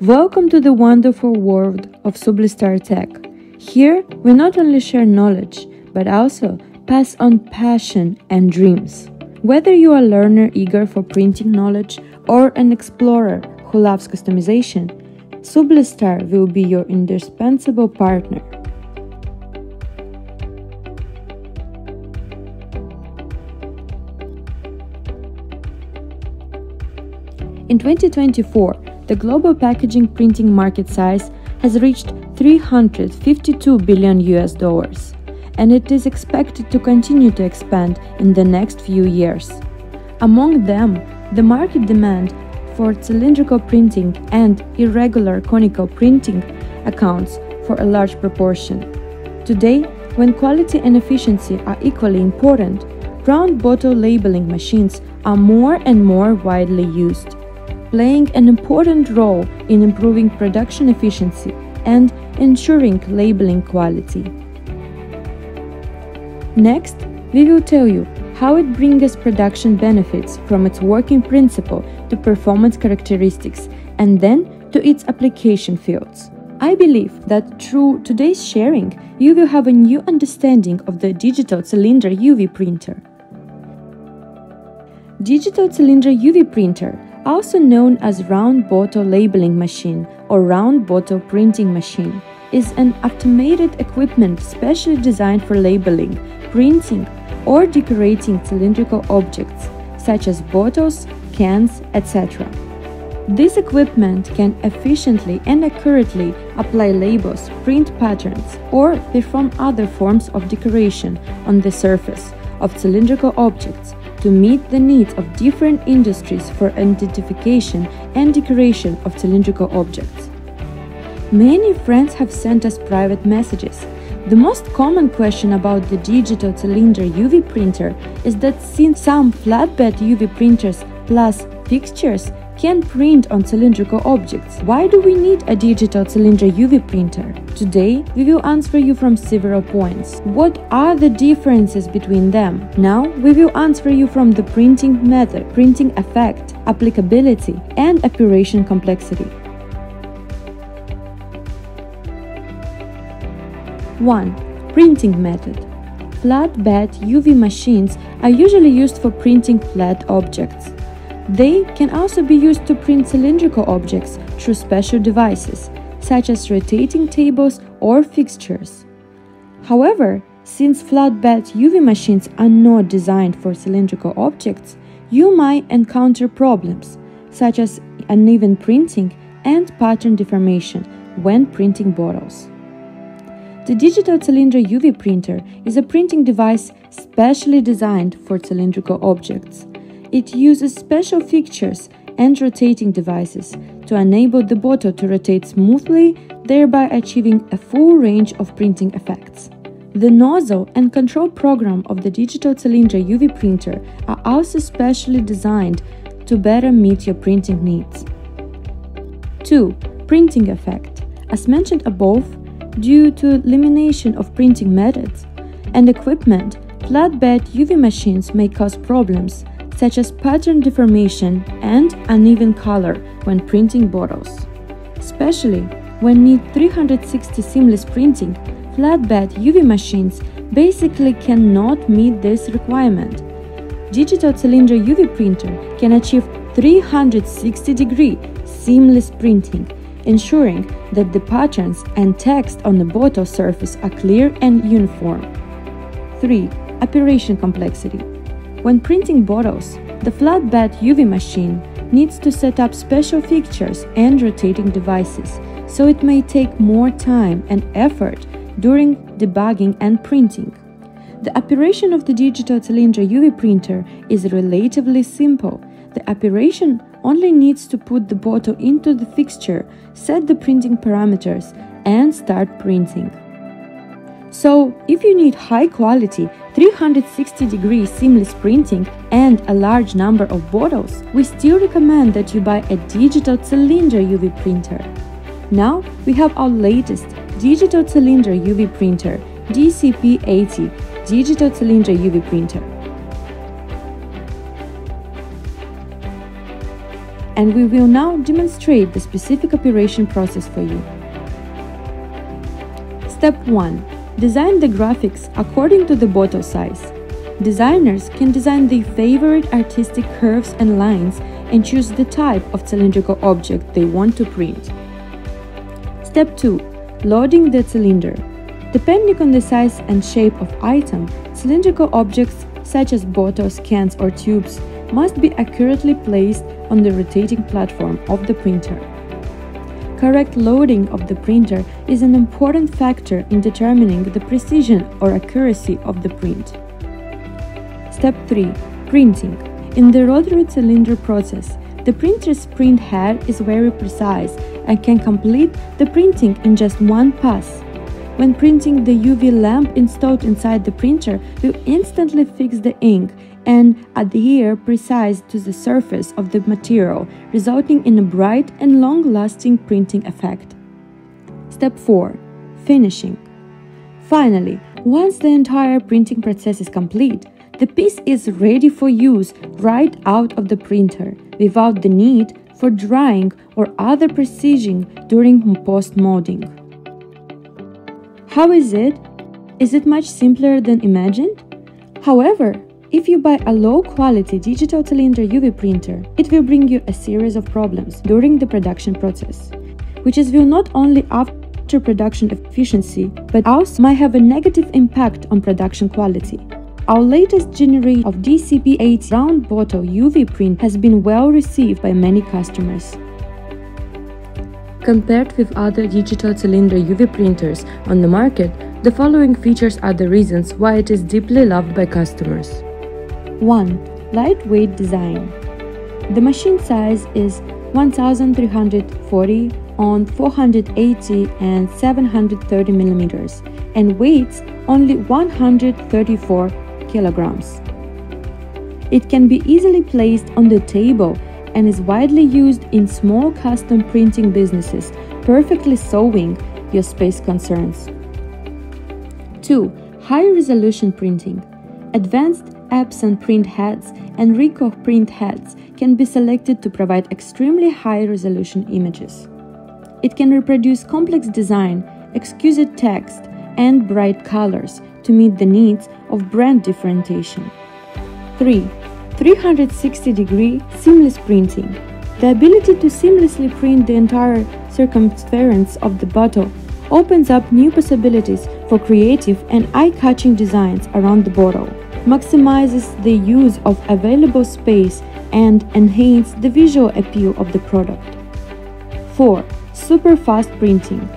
Welcome to the wonderful world of Sublistar Tech. Here, we not only share knowledge, but also pass on passion and dreams. Whether you are a learner eager for printing knowledge or an explorer who loves customization, Sublistar will be your indispensable partner. In 2024, the global packaging printing market size has reached 352 billion US dollars, and it is expected to continue to expand in the next few years. Among them, the market demand for cylindrical printing and irregular conical printing accounts for a large proportion. Today, when quality and efficiency are equally important, round bottle labeling machines are more and more widely used playing an important role in improving production efficiency and ensuring labeling quality. Next, we will tell you how it brings production benefits from its working principle to performance characteristics and then to its application fields. I believe that through today's sharing, you will have a new understanding of the digital cylinder UV printer. Digital cylinder UV printer also known as round bottle labeling machine or round bottle printing machine, is an automated equipment specially designed for labeling, printing, or decorating cylindrical objects such as bottles, cans, etc. This equipment can efficiently and accurately apply labels, print patterns, or perform other forms of decoration on the surface of cylindrical objects to meet the needs of different industries for identification and decoration of cylindrical objects. Many friends have sent us private messages. The most common question about the digital cylinder UV printer is that since some flatbed UV printers plus fixtures can print on cylindrical objects. Why do we need a digital cylinder UV printer? Today, we will answer you from several points. What are the differences between them? Now, we will answer you from the printing method, printing effect, applicability, and operation complexity. 1. Printing method. Flatbed UV machines are usually used for printing flat objects. They can also be used to print cylindrical objects through special devices, such as rotating tables or fixtures. However, since flatbed UV machines are not designed for cylindrical objects, you might encounter problems, such as uneven printing and pattern deformation when printing bottles. The digital cylinder UV printer is a printing device specially designed for cylindrical objects. It uses special fixtures and rotating devices to enable the bottle to rotate smoothly, thereby achieving a full range of printing effects. The nozzle and control program of the digital cylinder UV printer are also specially designed to better meet your printing needs. 2. Printing effect. As mentioned above, due to elimination of printing methods and equipment, flatbed UV machines may cause problems such as pattern deformation and uneven color when printing bottles. Especially when need 360 seamless printing, flatbed UV machines basically cannot meet this requirement. Digital cylinder UV printer can achieve 360 degree seamless printing, ensuring that the patterns and text on the bottle surface are clear and uniform. 3. Operation complexity. When printing bottles, the flatbed UV machine needs to set up special fixtures and rotating devices, so it may take more time and effort during debugging and printing. The operation of the digital cylinder UV printer is relatively simple. The operation only needs to put the bottle into the fixture, set the printing parameters, and start printing. So, if you need high quality 360 degree seamless printing and a large number of bottles, we still recommend that you buy a digital cylinder UV printer. Now we have our latest digital cylinder UV printer, DCP80 digital cylinder UV printer. and we will now demonstrate the specific operation process for you. Step 1. Design the graphics according to the bottle size. Designers can design their favorite artistic curves and lines and choose the type of cylindrical object they want to print. Step 2. Loading the cylinder. Depending on the size and shape of item, cylindrical objects such as bottles, cans or tubes must be accurately placed on the rotating platform of the printer. Correct loading of the printer is an important factor in determining the precision or accuracy of the print. Step 3. Printing. In the rotary cylinder process, the printer's print head is very precise and can complete the printing in just one pass. When printing the UV lamp installed inside the printer, you instantly fix the ink and adhere precise to the surface of the material, resulting in a bright and long-lasting printing effect. Step 4. Finishing. Finally, once the entire printing process is complete, the piece is ready for use right out of the printer without the need for drying or other precision during post-molding. How is it? Is it much simpler than imagined? However, if you buy a low-quality digital cylinder UV printer, it will bring you a series of problems during the production process, which is will not only after production efficiency, but also might have a negative impact on production quality. Our latest generation of DCP-80 round bottle UV print has been well received by many customers. Compared with other digital cylinder UV printers on the market, the following features are the reasons why it is deeply loved by customers. 1. Lightweight design. The machine size is 1340 on 480 and 730 millimeters and weighs only 134 kilograms. It can be easily placed on the table and is widely used in small custom printing businesses, perfectly solving your space concerns. 2. High resolution printing. Advanced Epson print heads and Ricoh print heads can be selected to provide extremely high resolution images. It can reproduce complex design, exquisite text, and bright colors to meet the needs of brand differentiation. 3. 360 degree seamless printing. The ability to seamlessly print the entire circumference of the bottle opens up new possibilities for creative and eye-catching designs around the bottle, maximizes the use of available space and enhances the visual appeal of the product. 4. Super fast printing.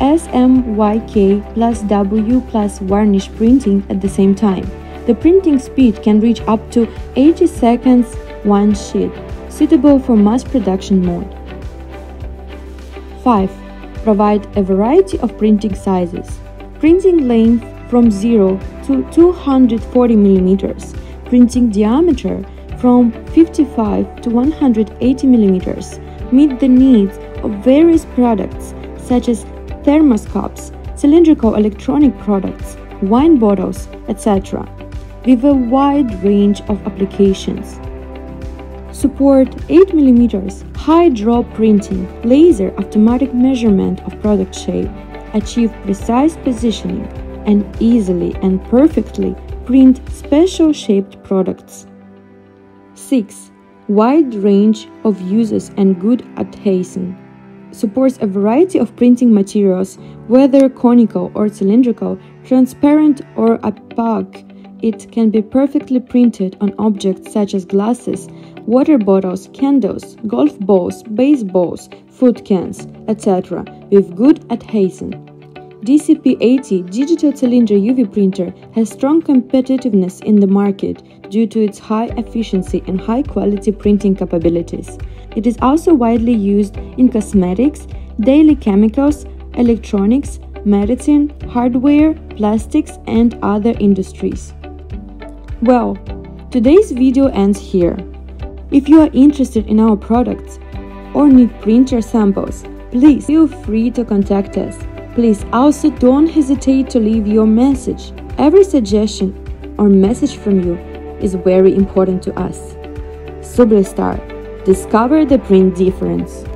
CMYK plus W plus varnish printing at the same time the printing speed can reach up to 80 seconds one sheet, suitable for mass production mode. 5. Provide a variety of printing sizes. Printing length from 0 to 240 mm. Printing diameter from 55 to 180 mm. Meet the needs of various products such as thermos cups, cylindrical electronic products, wine bottles, etc with a wide range of applications. Support 8mm high drop printing, laser automatic measurement of product shape, achieve precise positioning, and easily and perfectly print special shaped products. 6. Wide range of uses and good adhesion. Supports a variety of printing materials, whether conical or cylindrical, transparent or opaque, it can be perfectly printed on objects such as glasses, water bottles, candles, golf balls, baseballs, food cans, etc., with good adhesion. DCP-80 digital cylinder UV printer has strong competitiveness in the market due to its high efficiency and high quality printing capabilities. It is also widely used in cosmetics, daily chemicals, electronics, medicine, hardware, plastics, and other industries. Well, today's video ends here. If you are interested in our products or need printer samples, please feel free to contact us. Please also don't hesitate to leave your message. Every suggestion or message from you is very important to us. Sublistar, Discover the print difference.